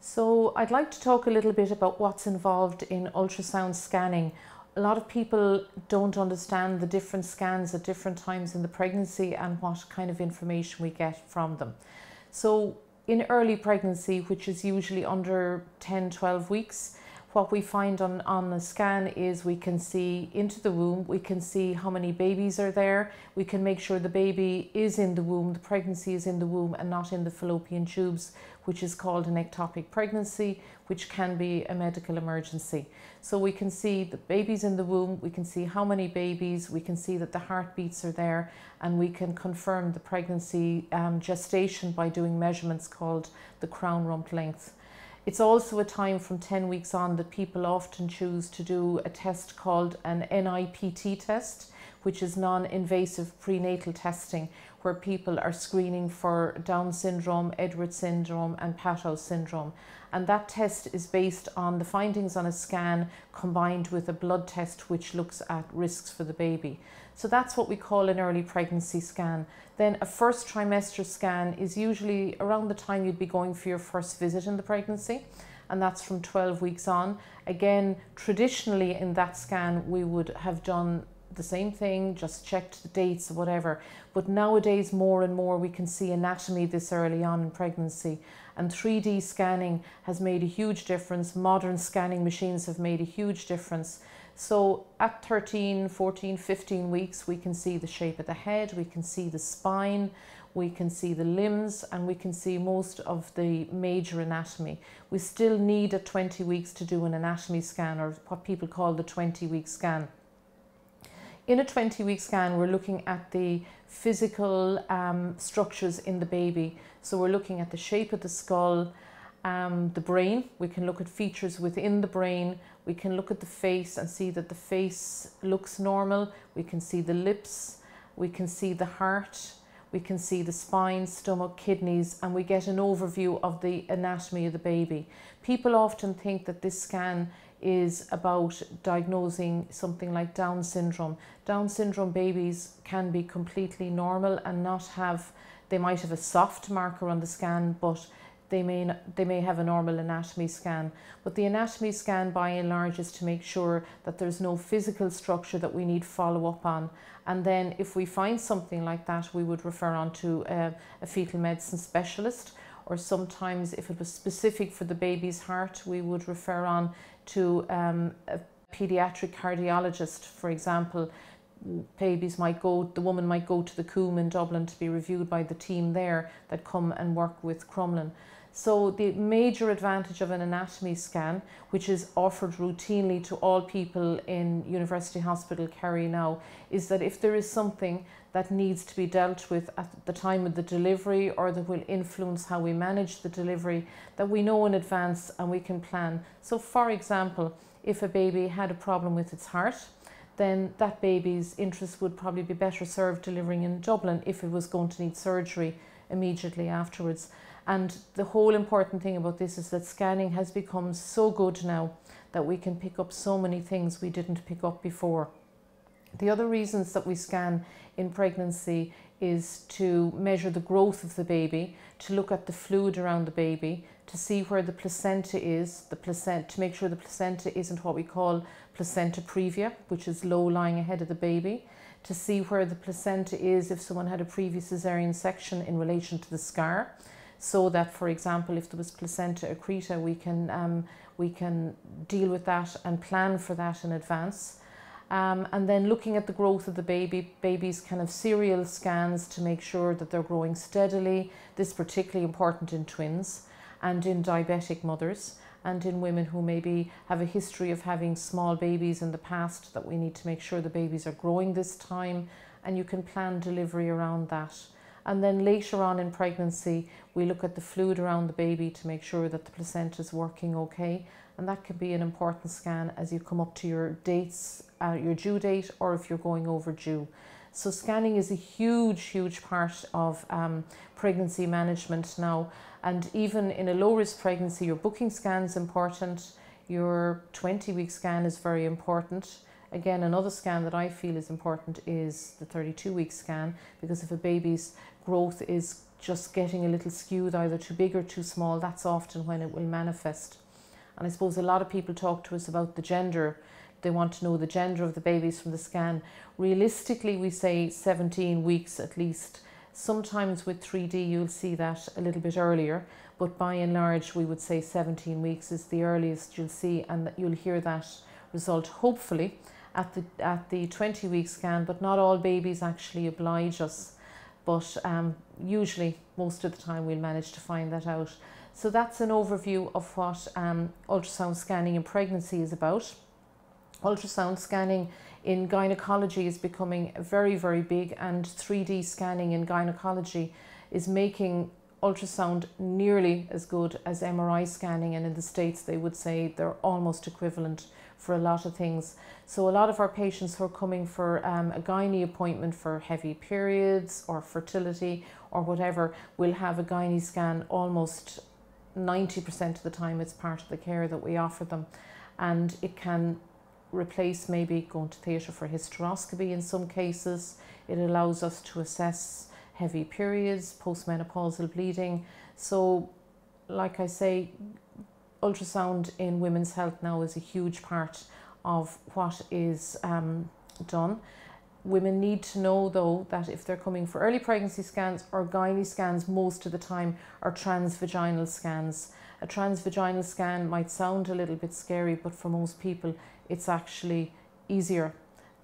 So I'd like to talk a little bit about what's involved in ultrasound scanning. A lot of people don't understand the different scans at different times in the pregnancy and what kind of information we get from them. So in early pregnancy, which is usually under 10, 12 weeks, what we find on, on the scan is we can see into the womb, we can see how many babies are there, we can make sure the baby is in the womb, the pregnancy is in the womb and not in the fallopian tubes, which is called an ectopic pregnancy, which can be a medical emergency. So we can see the babies in the womb, we can see how many babies, we can see that the heartbeats are there, and we can confirm the pregnancy um, gestation by doing measurements called the crown rump length. It's also a time from 10 weeks on that people often choose to do a test called an NIPT test, which is non invasive prenatal testing, where people are screening for Down syndrome, Edwards syndrome, and Patau syndrome. And that test is based on the findings on a scan combined with a blood test which looks at risks for the baby. So that's what we call an early pregnancy scan. Then a first trimester scan is usually around the time you'd be going for your first visit in the pregnancy and that's from 12 weeks on. Again, traditionally in that scan, we would have done the same thing, just checked the dates, or whatever. But nowadays, more and more, we can see anatomy this early on in pregnancy. And 3D scanning has made a huge difference. Modern scanning machines have made a huge difference. So at 13, 14, 15 weeks, we can see the shape of the head, we can see the spine, we can see the limbs, and we can see most of the major anatomy. We still need at 20 weeks to do an anatomy scan, or what people call the 20 week scan. In a 20 week scan, we're looking at the physical um, structures in the baby. So we're looking at the shape of the skull, um, the brain. We can look at features within the brain. We can look at the face and see that the face looks normal. We can see the lips. We can see the heart. We can see the spine, stomach, kidneys, and we get an overview of the anatomy of the baby. People often think that this scan is about diagnosing something like Down syndrome. Down syndrome babies can be completely normal and not have, they might have a soft marker on the scan, but they may, they may have a normal anatomy scan. But the anatomy scan by and large is to make sure that there's no physical structure that we need follow up on. And then if we find something like that, we would refer on to a, a fetal medicine specialist or sometimes if it was specific for the baby's heart, we would refer on to um, a pediatric cardiologist, for example. Babies might go, the woman might go to the Coombe in Dublin to be reviewed by the team there that come and work with Crumlin. So the major advantage of an anatomy scan, which is offered routinely to all people in University Hospital Kerry now, is that if there is something that needs to be dealt with at the time of the delivery or that will influence how we manage the delivery, that we know in advance and we can plan. So for example, if a baby had a problem with its heart, then that baby's interest would probably be better served delivering in Dublin if it was going to need surgery immediately afterwards. And the whole important thing about this is that scanning has become so good now that we can pick up so many things we didn't pick up before. The other reasons that we scan in pregnancy is to measure the growth of the baby, to look at the fluid around the baby, to see where the placenta is, the placenta, to make sure the placenta isn't what we call placenta previa, which is low lying ahead of the baby, to see where the placenta is if someone had a previous cesarean section in relation to the scar so that, for example, if there was placenta accreta, we can, um, we can deal with that and plan for that in advance. Um, and then looking at the growth of the baby, baby's kind of serial scans to make sure that they're growing steadily. This is particularly important in twins and in diabetic mothers and in women who maybe have a history of having small babies in the past that we need to make sure the babies are growing this time and you can plan delivery around that. And then later on in pregnancy, we look at the fluid around the baby to make sure that the placenta is working okay. And that can be an important scan as you come up to your dates, uh, your due date, or if you're going overdue. So scanning is a huge, huge part of um, pregnancy management now. And even in a low risk pregnancy, your booking scan is important. Your 20 week scan is very important. Again, another scan that I feel is important is the 32 week scan because if a baby's growth is just getting a little skewed, either too big or too small, that's often when it will manifest. And I suppose a lot of people talk to us about the gender. They want to know the gender of the babies from the scan. Realistically, we say 17 weeks at least. Sometimes with 3D, you'll see that a little bit earlier, but by and large, we would say 17 weeks is the earliest you'll see, and you'll hear that result hopefully at the at the 20 week scan. But not all babies actually oblige us but um, usually most of the time we'll manage to find that out. So that's an overview of what um, ultrasound scanning in pregnancy is about. Ultrasound scanning in gynecology is becoming very, very big, and 3D scanning in gynecology is making ultrasound nearly as good as MRI scanning, and in the States, they would say they're almost equivalent for a lot of things. So a lot of our patients who are coming for um, a gynae appointment for heavy periods or fertility or whatever will have a gynae scan almost 90% of the time it's part of the care that we offer them and it can replace maybe going to theatre for hysteroscopy in some cases. It allows us to assess heavy periods, postmenopausal bleeding. So like I say, ultrasound in women's health now is a huge part of what is um, done. Women need to know though that if they're coming for early pregnancy scans or gynae scans, most of the time are transvaginal scans. A transvaginal scan might sound a little bit scary, but for most people, it's actually easier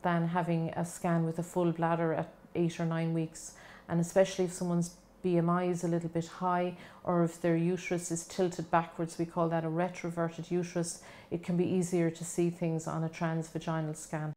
than having a scan with a full bladder at eight or nine weeks. And especially if someone's BMI is a little bit high or if their uterus is tilted backwards, we call that a retroverted uterus, it can be easier to see things on a transvaginal scan.